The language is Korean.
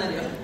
하늘이요.